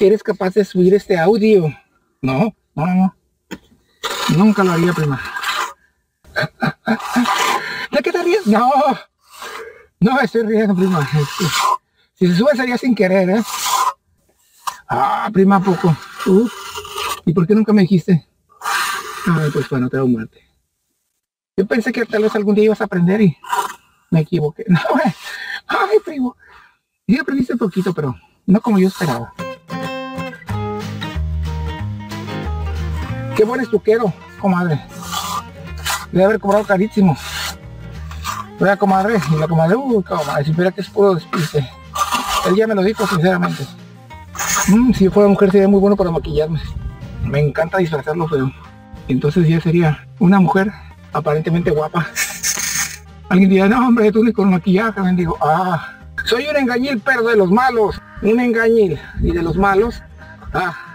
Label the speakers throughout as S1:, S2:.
S1: ¿Eres capaz de subir este audio? No, no, no. Nunca lo haría, prima. ¿De qué te ríes? No. No, estoy riendo, prima. Este, si se sube sería sin querer, ¿eh? Ah, prima, poco. ¿Y por qué nunca me dijiste? Ay, pues bueno, te hago muerte. Yo pensé que tal vez algún día ibas a aprender y me equivoqué. No. Ay, primo. Y aprendiste poquito, pero no como yo esperaba. Qué buen estuquero, comadre. Debe haber cobrado carísimo. Vea, comadre, y la comadre, uy, comadre, si fuera que es puro despiste. Él ya me lo dijo, sinceramente. Mm, si fuera mujer sería muy bueno para maquillarme. Me encanta disfrazarlo feo. Entonces ya sería una mujer aparentemente guapa. Alguien dirá, no hombre, tú ni con maquillaje, me digo, ah, soy un engañil, pero de los malos. Un engañil. Y de los malos, ah,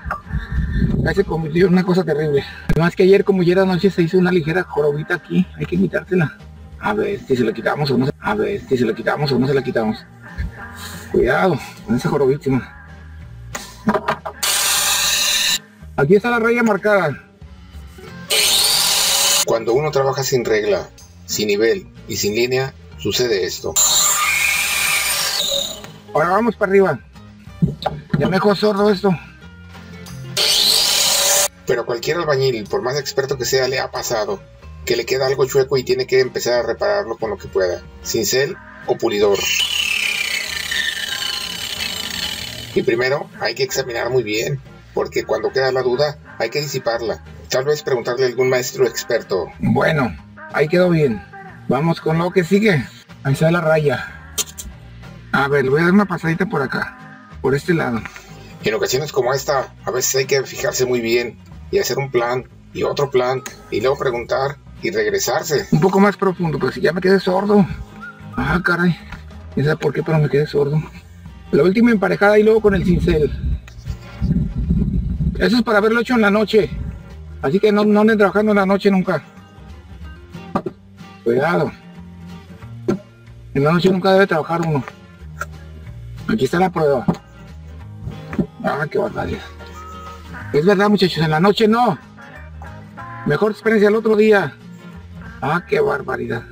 S1: se convirtió en una cosa terrible. Además que ayer, como ya era noche, se hizo una ligera jorobita aquí. Hay que quitársela. A ver si se la quitamos o no. A ver si se la quitamos o no se la quitamos. Cuidado con esa jorobísima. Aquí está la raya marcada.
S2: Cuando uno trabaja sin regla, sin nivel y sin línea, sucede esto.
S1: Ahora vamos para arriba. Ya me dejó sordo esto.
S2: Pero cualquier albañil, por más experto que sea, le ha pasado que le queda algo chueco y tiene que empezar a repararlo con lo que pueda, cincel o pulidor. Y primero hay que examinar muy bien, porque cuando queda la duda hay que disiparla. Tal vez preguntarle a algún maestro experto.
S1: Bueno, ahí quedó bien. Vamos con lo que sigue. Ahí está la raya. A ver, le voy a dar una pasadita por acá, por este lado.
S2: En ocasiones como esta, a veces hay que fijarse muy bien y hacer un plan y otro plan y luego preguntar y regresarse.
S1: Un poco más profundo, pues si ya me quedé sordo. Ah, caray. No sé por qué, pero me quedé sordo. La última emparejada y luego con el cincel. Eso es para haberlo hecho en la noche. Así que no, no anden trabajando en la noche nunca. Cuidado. En la noche nunca debe trabajar uno. Aquí está la prueba. Ah, qué barbaridad. Es verdad, muchachos, en la noche no. Mejor experiencia el otro día. Ah, qué barbaridad.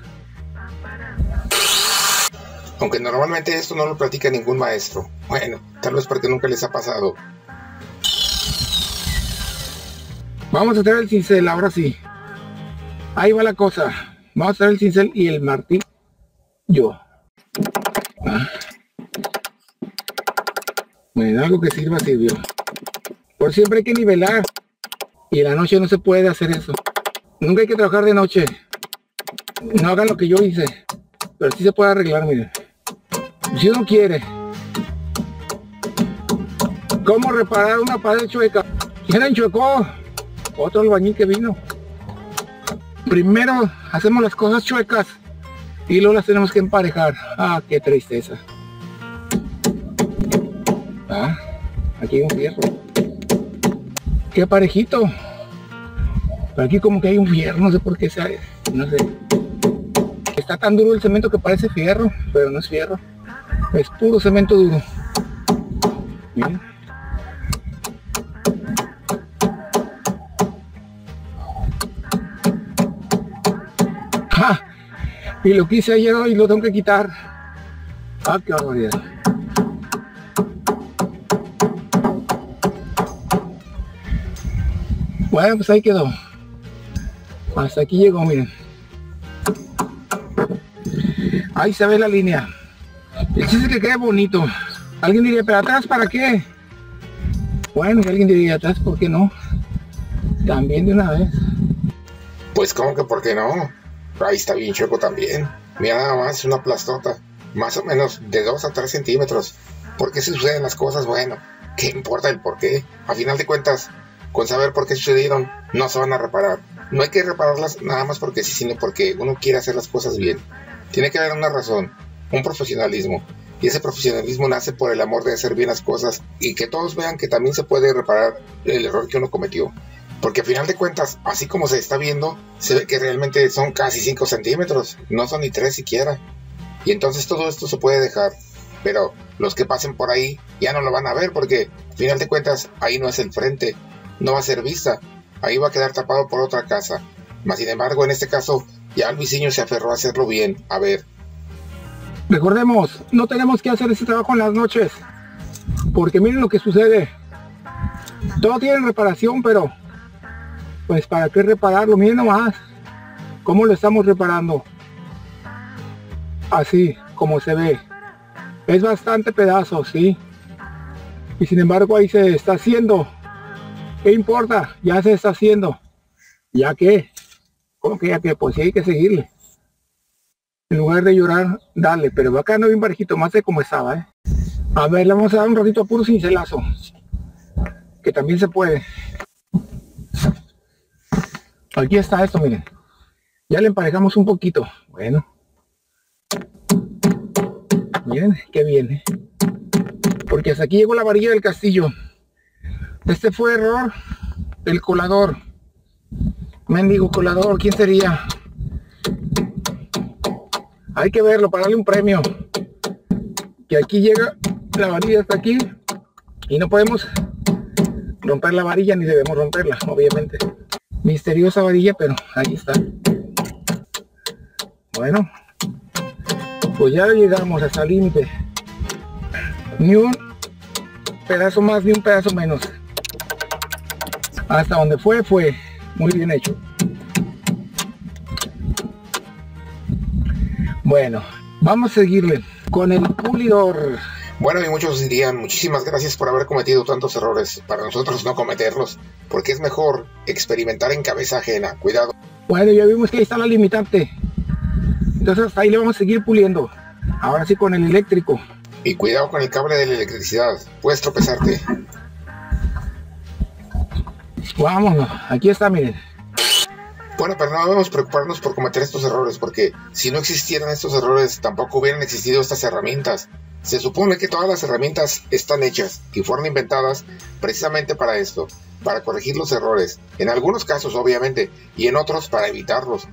S2: Aunque normalmente esto no lo platica ningún maestro. Bueno, tal vez porque nunca les ha pasado.
S1: Vamos a traer el cincel, ahora sí. Ahí va la cosa. Vamos a traer el cincel y el martillo. Yo. Ah. Bueno, algo que sirva sirvió. Por siempre hay que nivelar. Y en la noche no se puede hacer eso. Nunca hay que trabajar de noche. No hagan lo que yo hice. Pero sí se puede arreglar, miren. Si uno quiere. ¿Cómo reparar una pared chueca? ¿Quién enchuecó? Otro albañil que vino. Primero hacemos las cosas chuecas y luego las tenemos que emparejar. Ah, qué tristeza. Ah, aquí hay un fierro. Qué parejito. Pero aquí como que hay un fierro, no sé por qué sea, no sé. Está tan duro el cemento que parece fierro, pero no es fierro. Es puro cemento duro. Ah, y lo quise ayer y lo tengo que quitar. Ah, qué barbaridad. Bueno, pues ahí quedó. Hasta aquí llegó, miren. Ahí se ve la línea. El que quede bonito. Alguien diría, pero atrás para qué? Bueno, alguien diría, atrás, ¿por qué no? También de una vez.
S2: Pues como que por qué no. Ahí está bien choco también. Mira nada más, una plastota. Más o menos de 2 a 3 centímetros. ¿Por qué se suceden las cosas? Bueno, ¿qué importa el por qué? A final de cuentas, con saber por qué sucedieron, no se van a reparar. No hay que repararlas nada más porque sí, sino porque uno quiere hacer las cosas bien. Tiene que haber una razón, un profesionalismo. Y ese profesionalismo nace por el amor de hacer bien las cosas y que todos vean que también se puede reparar el error que uno cometió. Porque a final de cuentas, así como se está viendo, se ve que realmente son casi 5 centímetros, no son ni 3 siquiera. Y entonces todo esto se puede dejar. pero los que pasen por ahí ya no lo van a ver porque al final de cuentas ahí no es el frente, no va a ser vista, ahí va a quedar tapado por otra casa. Mas sin embargo, en este caso, ya Luisinho se aferró a hacerlo bien. A ver.
S1: Recordemos, no tenemos que hacer ese trabajo en las noches. Porque miren lo que sucede. Todo tiene reparación, pero pues para qué repararlo, miren nomás cómo lo estamos reparando. Así como se ve. Es bastante pedazo, sí. Y sin embargo ahí se está haciendo. ¿Qué importa? Ya se está haciendo. ¿Ya que ¿Cómo que ya que? Pues sí hay que seguirle. En lugar de llorar, dale. Pero acá no bien parejito, más de como estaba, ¿eh? A ver, le vamos a dar un ratito a puro cincelazo. Que también se puede. Aquí está esto, miren. Ya le emparejamos un poquito. Bueno. Miren, qué bien. ¿eh? Porque hasta aquí llegó la varilla del castillo. Este fue error del colador. Mendigo colador, ¿quién sería? Hay que verlo para darle un premio. Que aquí llega la varilla hasta aquí y no podemos romper la varilla ni debemos romperla, obviamente. Misteriosa varilla, pero ahí está. Bueno, pues ya llegamos hasta límite. Ni un pedazo más, ni un pedazo menos. Hasta donde fue, fue. Muy bien hecho. Bueno, vamos a seguirle con el pulidor.
S2: Bueno, y muchos dirían, muchísimas gracias por haber cometido tantos errores. Para nosotros no cometerlos, porque es mejor experimentar en cabeza ajena. Cuidado.
S1: Bueno, ya vimos que ahí está la limitante. Entonces ahí le vamos a seguir puliendo. Ahora sí con el eléctrico.
S2: Y cuidado con el cable de la electricidad. Puedes tropezarte.
S1: Vámonos, aquí está, miren.
S2: Bueno, pero no debemos preocuparnos por cometer estos errores, porque si no existieran estos errores, tampoco hubieran existido estas herramientas. Se supone que todas las herramientas están hechas y fueron inventadas precisamente para esto, para corregir los errores. En algunos casos, obviamente, y en otros para evitarlos.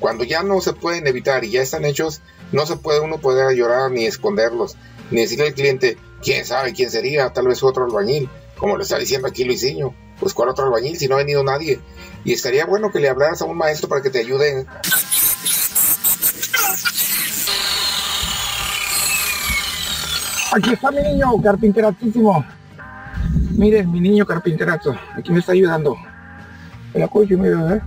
S2: Cuando ya no se pueden evitar y ya están hechos, no se puede uno poder llorar ni esconderlos, ni decirle al cliente, quién sabe quién sería, tal vez otro albañil, como lo está diciendo aquí Luisinho pues cuál otro albañil si no ha venido nadie. Y estaría bueno que le hablaras a un maestro para que te ayude.
S1: Aquí está mi niño carpinteratísimo. Miren, mi niño carpinterazo. Aquí me está ayudando. El acuyo, mi bebé.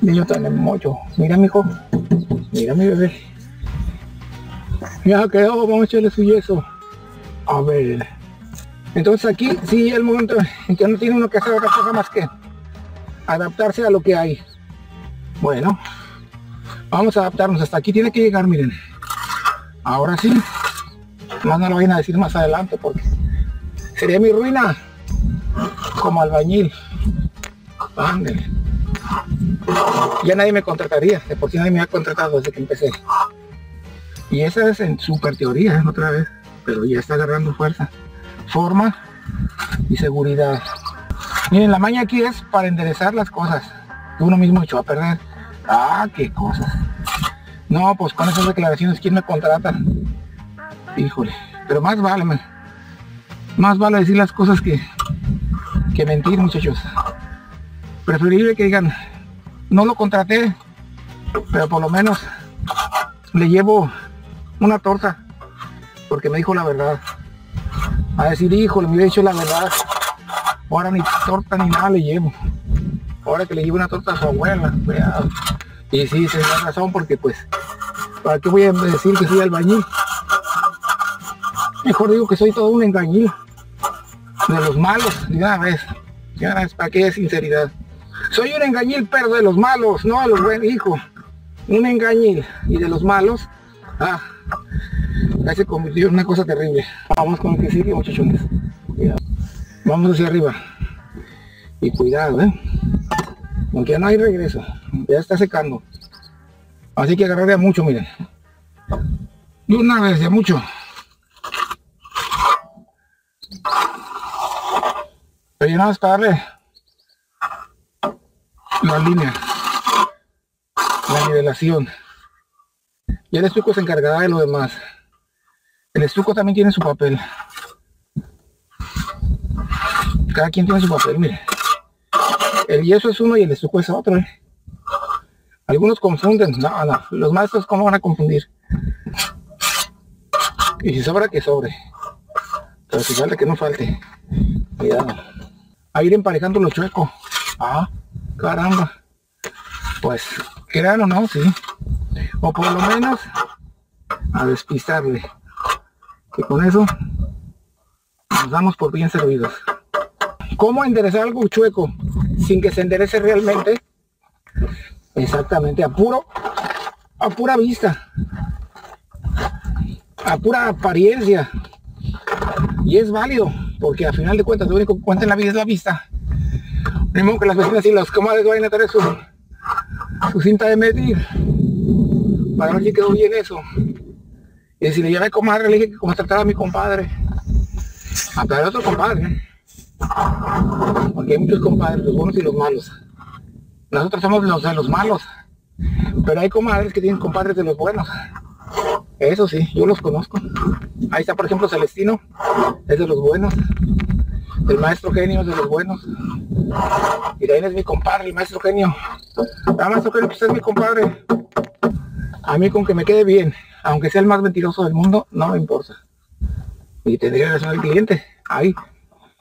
S1: Niño tan mocho. Mira, mi hijo. Mira, mi bebé. Ya quedó, vamos a echarle su yeso. A ver. Entonces aquí sí el momento en que no tiene uno que hacer otra cosa más que adaptarse a lo que hay. Bueno, vamos a adaptarnos. Hasta aquí tiene que llegar, miren. Ahora sí. Más no lo vayan a decir más adelante porque sería mi ruina como albañil. Ándale. Ya nadie me contrataría. De por sí nadie me ha contratado desde que empecé. Y esa es en super teoría, otra vez. Pero ya está agarrando fuerza forma y seguridad. Miren, la maña aquí es para enderezar las cosas que uno mismo echó a perder. Ah, qué cosas. No, pues con esas declaraciones, ¿quién me contrata? Híjole, pero más vale, más vale decir las cosas que, que mentir, muchachos. Preferible que digan, no lo contraté, pero por lo menos le llevo una torta, porque me dijo la verdad a decir, híjole, me hubiera dicho la verdad. Ahora ni torta ni nada le llevo. Ahora que le llevo una torta a su abuela, cuidado. Y sí, se da razón porque pues, ¿para qué voy a decir que soy albañil? Mejor digo que soy todo un engañil. De los malos, de una vez. De ¿para qué sinceridad? Soy un engañil, pero de los malos, no de los buenos, hijo. Un engañil. Y de los malos, ah, se convirtió en una cosa terrible. Vamos con el que sigue, muchachones. Vamos hacia arriba. Y cuidado, ¿eh? Aunque ya no hay regreso. Ya está secando. Así que agarrar de mucho, miren. Y una vez de mucho. Pero ya nada más para darle la línea. La nivelación. Y el estuco se encargará de lo demás. El estuco también tiene su papel. Cada quien tiene su papel, mire. El yeso es uno y el estuco es otro. ¿eh? Algunos confunden. No, no. Los maestros, ¿cómo van a confundir? Y si sobra, que sobre. Pero si falta, que no falte. Cuidado. A ir emparejando lo chueco. Ah, caramba. Pues, o no, sí. O por lo menos a despistarle. Que con eso nos damos por bien servidos. ¿Cómo enderezar algo chueco sin que se enderece realmente? Exactamente, a puro, a pura vista, a pura apariencia. Y es válido, porque al final de cuentas lo único que cuenta en la vida es la vista. Mismo que las vecinas y los comadres vayan a tener su, su cinta de medir para ver si quedó bien eso. Y si le llevé comadre, le dije como trataba a mi compadre. A el otro compadre. Porque hay muchos compadres, los buenos y los malos. Nosotros somos los de los malos. Pero hay comadres que tienen compadres de los buenos. Eso sí, yo los conozco. Ahí está, por ejemplo, Celestino. Es de los buenos. El maestro genio es de los buenos. Y de es mi compadre, el maestro genio. El ah, maestro genio, pues es mi compadre. A mí con que me quede bien, aunque sea el más mentiroso del mundo, no me importa. Y tendría razón el cliente. Ahí.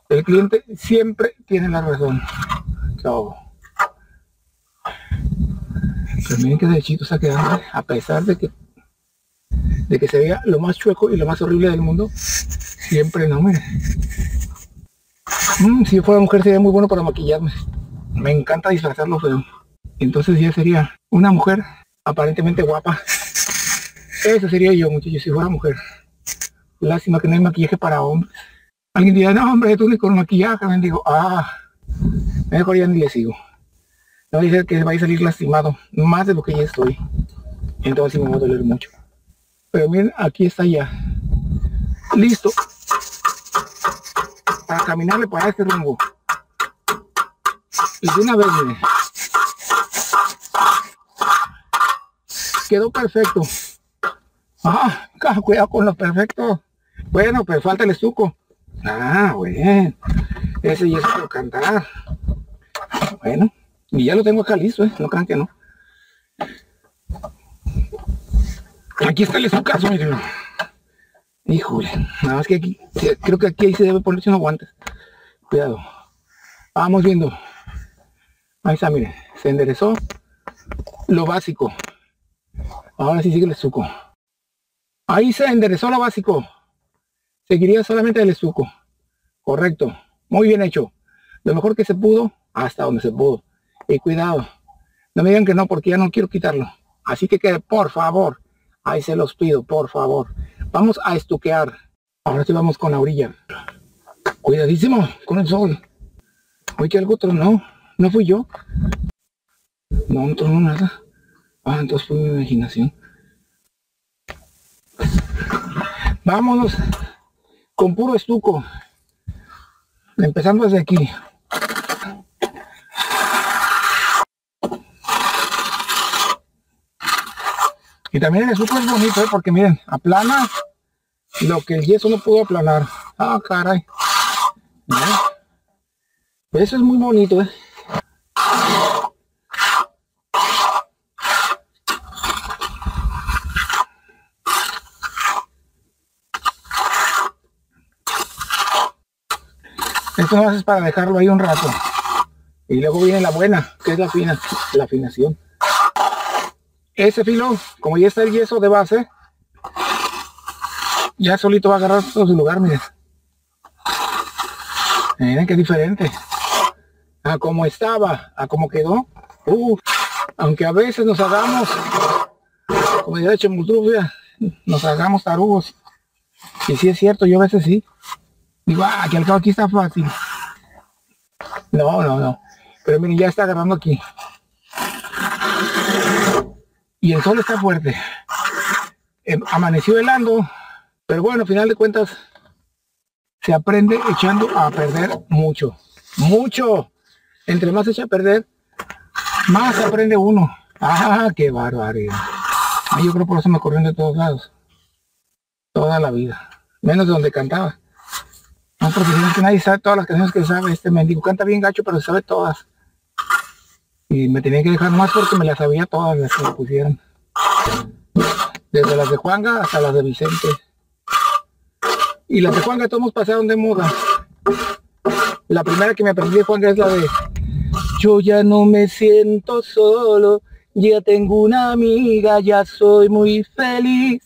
S1: El cliente siempre tiene la razón. Chao. Pero miren que derechito está quedando, a pesar de que de que se vea lo más chueco y lo más horrible del mundo, siempre no, mire. Mm, si yo fuera mujer sería muy bueno para maquillarme. Me encanta disfrazarlo feo. Entonces ya sería una mujer aparentemente guapa. Eso sería yo, muchachos, si fuera mujer. Lástima que no hay maquillaje para hombres. Alguien dirá, no, hombre, tú ni con maquillaje. Me digo, ah, mejor ya ni le sigo. No dice que va a salir lastimado, más de lo que ya estoy. Entonces me va a doler mucho. Pero miren, aquí está ya. Listo. Para caminarle para este rumbo. Y de una vez. Quedó perfecto. Ah, cuidado con lo perfecto. Bueno, pero falta el estuco. Ah, bueno. Ese ya es para cantar. Bueno, y ya lo tengo acá listo, ¿eh? No crean que no. Aquí está el estucazo, miren. Híjole, nada más que aquí, creo que aquí ahí se debe ponerse unos guantes. Cuidado. Vamos viendo. Ahí está, miren. Se enderezó lo básico. Ahora sí sigue el estuco. Ahí se enderezó lo básico. Seguiría solamente el estuco. Correcto. Muy bien hecho. Lo mejor que se pudo, hasta donde se pudo. Y cuidado. No me digan que no, porque ya no quiero quitarlo. Así que quede, por favor. Ahí se los pido, por favor. Vamos a estuquear. Ahora sí vamos con la orilla. Cuidadísimo con el sol. Oye, que algo no No fui yo. No, no tronó nada. Ah, entonces fue mi imaginación. Vámonos con puro estuco. Empezando desde aquí. Y también el estuco es bonito, ¿eh? porque miren, aplana lo que el yeso no pudo aplanar. Ah, caray. Eso es muy bonito, ¿eh? Esto no es para dejarlo ahí un rato. Y luego viene la buena, que es la fina, la afinación. Ese filo, como ya está el yeso de base, ya solito va a agarrar todo su lugar, miren. Miren qué diferente. A como estaba, a como quedó. Aunque a veces nos hagamos, como ya hecho nos hagamos tarugos. Y si es cierto, yo a veces sí. Digo, ah, al cabo aquí está fácil. No, no, no. Pero miren, ya está agarrando aquí. Y el sol está fuerte. Em, amaneció helando. Pero bueno, al final de cuentas, se aprende echando a perder mucho. Mucho. Entre más echa a perder, más aprende uno. Ah, qué barbaridad. Yo creo por eso me corrieron de todos lados. Toda la vida. Menos de donde cantaba. Porque que nadie sabe todas las canciones que sabe. Este mendigo canta bien gacho, pero sabe todas. Y me tenía que dejar más porque me las sabía todas las que me pusieron. Desde las de Juanga hasta las de Vicente. Y las de Juanga todos pasaron de moda. La primera que me aprendí de Juanga es la de Yo ya no me siento solo, ya tengo una amiga, ya soy muy feliz.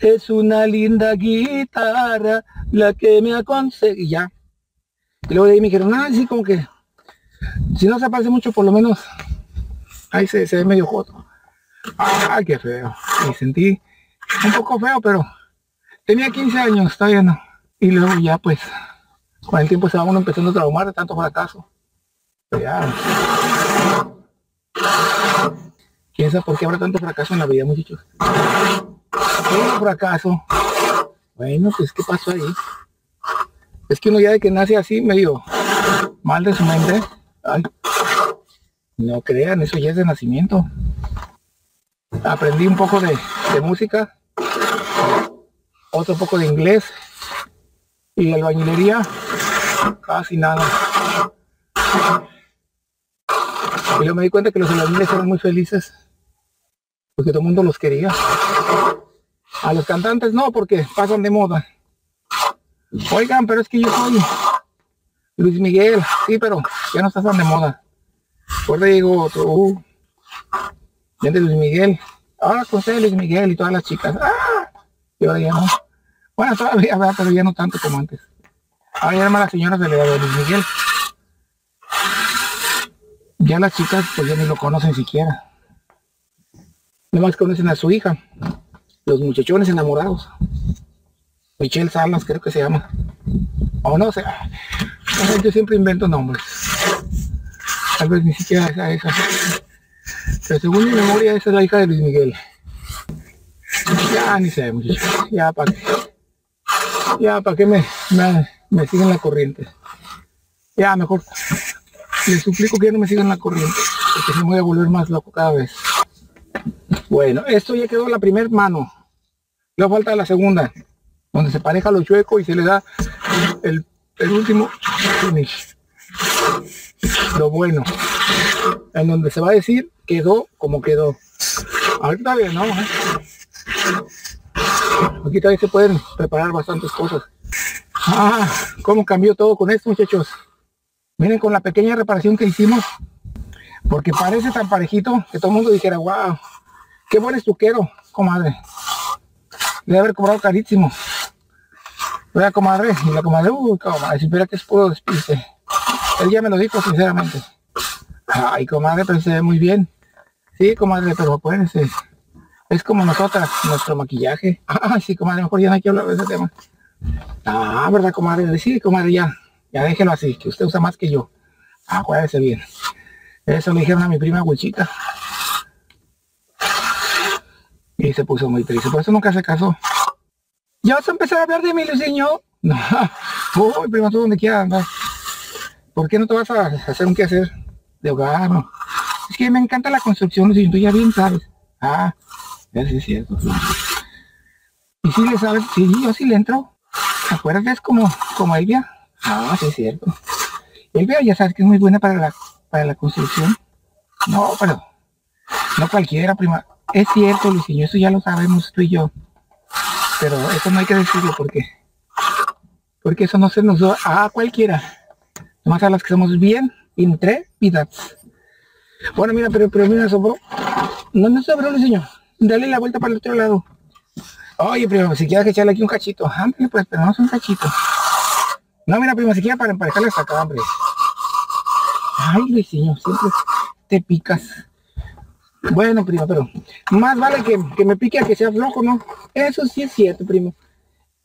S1: Es una linda guitarra la que me aconseja. Y ya. Y luego de ahí me dijeron, ah, sí, como que si no se parece mucho, por lo menos ahí se, se ve medio joto. Ay, qué feo. Me sentí un poco feo, pero tenía 15 años, está bien. Y luego ya pues, con el tiempo se va uno empezando a traumar de tanto fracaso. Ya. ¿Quién sabe por qué habrá tanto fracaso en la vida, muchachos? ¿Qué fracaso? Bueno, pues ¿qué pasó ahí? Es que uno ya de que nace así, medio mal de su mente. No crean, eso ya es de nacimiento aprendí un poco de, música, otro poco de inglés y albañilería, casi nada. Y yo me di cuenta que los albañiles eran muy felices porque todo el mundo los quería. A los cantantes no, porque pasan de moda. Oigan, pero es que yo soy Luis Miguel, sí, pero ya no estás tan de moda. Por digo, tú, de Luis Miguel. Ahora con Luis Miguel y todas las chicas. ¡Ah! Y ahora ya no. Bueno, todavía, pero ya no tanto como antes. Ahora ya más las señoras de la de Luis Miguel. Ya las chicas pues ya ni lo conocen siquiera. Nomás conocen a su hija. Los muchachones enamorados. Michelle Salas creo que se llama. O no sé. Yo siempre invento nombres. Tal vez ni siquiera esa, esa. Pero según mi memoria, esa es la hija de Luis Miguel. Ya ni sé, muchachos. Ya para qué. Ya para qué me, me, siguen la corriente. Ya mejor. Les suplico que no me sigan la corriente. Porque se me voy a volver más loco cada vez. Bueno, esto ya quedó la primera mano. Le falta la segunda. Donde se pareja lo chueco y se le da el, último finish. Lo bueno. En donde se va a decir quedó como quedó. Ahorita bien, ¿no? Aquí todavía se pueden preparar bastantes cosas. Ah, cómo cambió todo con esto, muchachos. Miren con la pequeña reparación que hicimos. Porque parece tan parejito que todo el mundo dijera, wow, qué buen estuquero, comadre. Debe haber cobrado carísimo. Vea, comadre, y la comadre, uy, comadre, si espera que es puro despiste. Él ya me lo dijo sinceramente. Ay, comadre, pero se ve muy bien. Sí, comadre, pero acuérdense, es como nosotras, nuestro maquillaje. Ah, sí, comadre, mejor ya no hay que hablar de ese tema. Ah, ¿verdad, comadre? Sí, comadre, ya, ya déjelo así, que usted usa más que yo. Ah, acuérdese bien. Eso le dijeron a mi prima Huichita. Y se puso muy triste, por eso nunca se casó. Ya vas a empezar a hablar de mi Luciño. No, uy, prima, tú donde quieras andar. ¿Por qué no te vas a hacer un quehacer de hogar? No? Es que me encanta la construcción, si tú ya bien sabes. Ah, es cierto. Y si le sabes, sí, yo sí le entro. Acuérdate, es como, como Elvia. Ah, sí es cierto. Elvia ya sabes que es muy buena para la, para la construcción. No, pero no cualquiera, prima. Es cierto, Luisinho, eso ya lo sabemos tú y yo. Pero eso no hay que decirlo porque porque eso no se nos da a cualquiera. Más a las que somos bien intrépidas. Bueno, mira, pero, pero mira, sobró. No, no sobró, señor. Dale la vuelta para el otro lado. Oye, primo, si quieres que echarle aquí un cachito. Ándale, pues, pero no es un cachito. No, mira, primo, si quieres para emparejarle acá, hombre. Ay, señor, siempre te picas. Bueno, primo, pero más vale que, que me pique a que sea flojo, ¿no? Eso sí es cierto, primo.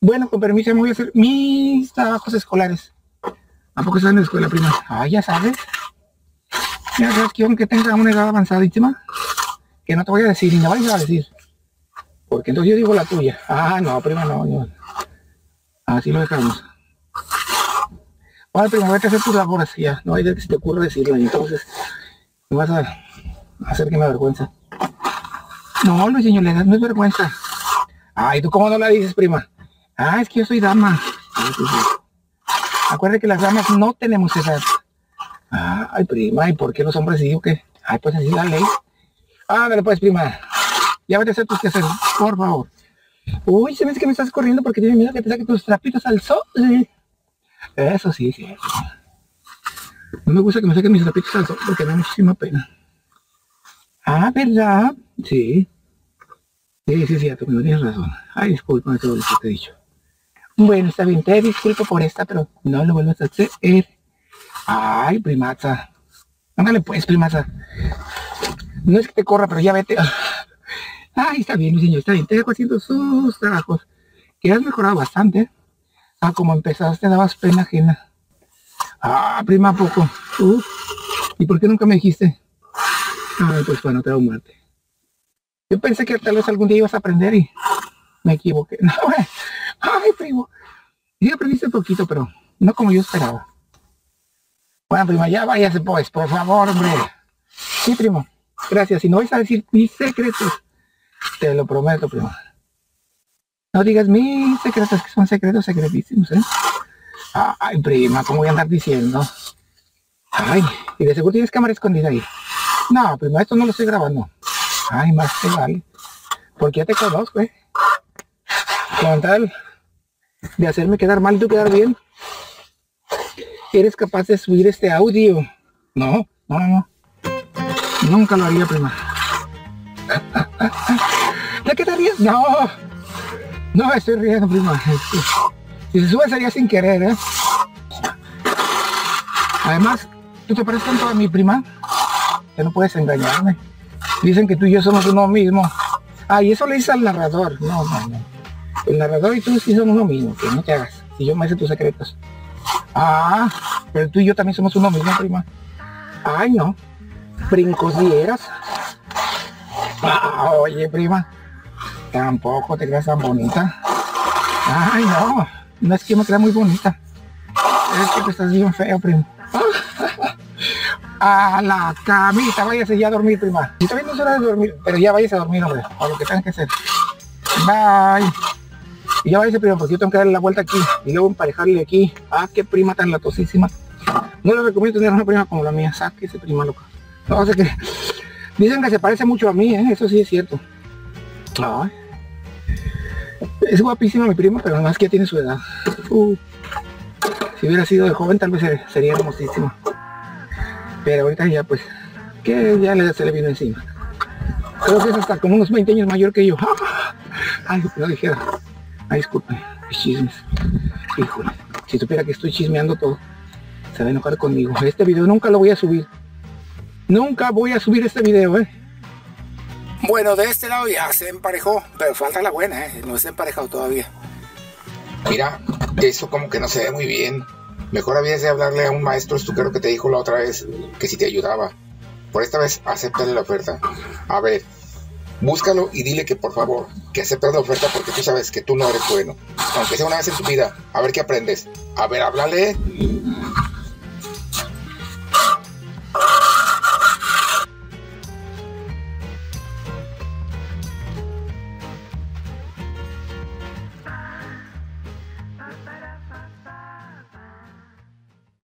S1: Bueno, con permiso, me voy a hacer mis trabajos escolares. ¿A poco estás en la escuela, prima? Ah, ya sabes. Ya sabes que aunque tenga una edad avanzadísima, que no te voy a decir, ni me vais a decir. Porque entonces yo digo la tuya. Ah, no, prima, no. Así lo dejamos. Bueno, prima, vete a hacer tus labores ya. No hay de que se te ocurra decirlo. Y entonces vas a hacer que me avergüenza. No, Luis, señor, le das no es vergüenza. Ay, ¿tú cómo no la dices, prima? Ah, es que yo soy dama. Acuérdate que las damas no tenemos edad. Ay, prima, ¿y por qué los hombres sí o qué? Ay, pues así la ley. Ándale pues, prima. Ya vete a hacer tus hacer, por favor. Uy, se me hace que me estás corriendo porque tienes miedo que te saque tus trapitos al sol. Eso sí, sí. No me gusta que me saquen mis trapitos al sol porque me da muchísima pena. Ah, ¿verdad? Sí. Sí, sí, sí, tú me tienes razón. Ay, disculpa todo lo que te he dicho. Bueno, está bien, te disculpo por esta, pero no lo vuelvas a hacer. Ay, primata. Ándale pues, primata. No es que te corra, pero ya vete. Ay, está bien, mi señor, está bien. Te dejo haciendo sus trabajos. Que has mejorado bastante. Ah, como empezaste, dabas pena ajena. Ah, prima, poco. ¿Y por qué nunca me dijiste? Ay, pues bueno, te muerte. Yo pensé que tal vez algún día ibas a aprender y me equivoqué. No, ay, primo. Sí aprendiste poquito, pero no como yo esperaba. Bueno, prima, ya váyase pues, por favor, hombre. Sí, primo. Gracias. Si no vais a decir mis secretos, te lo prometo, prima. No digas mis secretos, que son secretos secretísimos, ¿eh? Ay, prima, ¿cómo voy a andar diciendo? Ay, y de seguro tienes cámara escondida ahí. No, prima, esto no lo estoy grabando. Ay, más que vale. Porque ya te conozco, ¿eh? Con tal de hacerme quedar mal y tú quedar bien, eres capaz de subir este audio. No, no, no. Nunca lo haría, prima. ¿De qué te ríes? No. No, estoy riendo, prima. Si se sube sería sin querer, ¿eh? Además, tú te pareces tanto a mi prima que no puedes engañarme. Dicen que tú y yo somos uno mismo. Ah, y eso le dice al narrador. No, no, no. El narrador y tú sí somos uno mismo, que no te hagas. Si yo me hace tus secretos. Ah, pero tú y yo también somos uno mismo, prima. Ay, no. Brincos dieras. Ah, oye, prima. Tampoco te creas tan bonita. Ay, no. No es que me crea muy bonita. Es que te estás bien feo, primo. A la camita, váyase ya a dormir, prima. Y también no es hora de dormir, pero ya váyase a dormir, hombre, a lo que tengan que hacer. Bye. Y ya váyase, prima, porque yo tengo que darle la vuelta aquí y luego emparejarle aquí. Ah, qué prima tan latosísima. No le recomiendo tener una prima como la mía. Saque ese prima loca. No sé que dicen que se parece mucho a mí, ¿eh? eso sí es cierto. Es guapísima mi prima, pero más que tiene su edad. Si hubiera sido de joven, tal vez sería hermosísima. Pero ahorita ya pues, que ya le, se le vino encima. Creo que es hasta como unos 20 años mayor que yo. Ay, no dijera. Ay, disculpe, chismes. Híjole, si supiera que estoy chismeando todo, se va a enojar conmigo. Este video nunca lo voy a subir. Nunca voy a subir este video, ¿eh? Bueno, de este lado ya se emparejó, pero falta la buena, ¿eh? No se ha emparejado todavía.
S2: Mira, eso como que no se ve muy bien. Mejor habías de hablarle a un maestro estuquero que te dijo la otra vez que si te ayudaba. Por esta vez, acéptale la oferta. A ver, búscalo y dile que por favor, que aceptes la oferta porque tú sabes que tú no eres bueno. Aunque sea una vez en tu vida, a ver qué aprendes. A ver, háblale.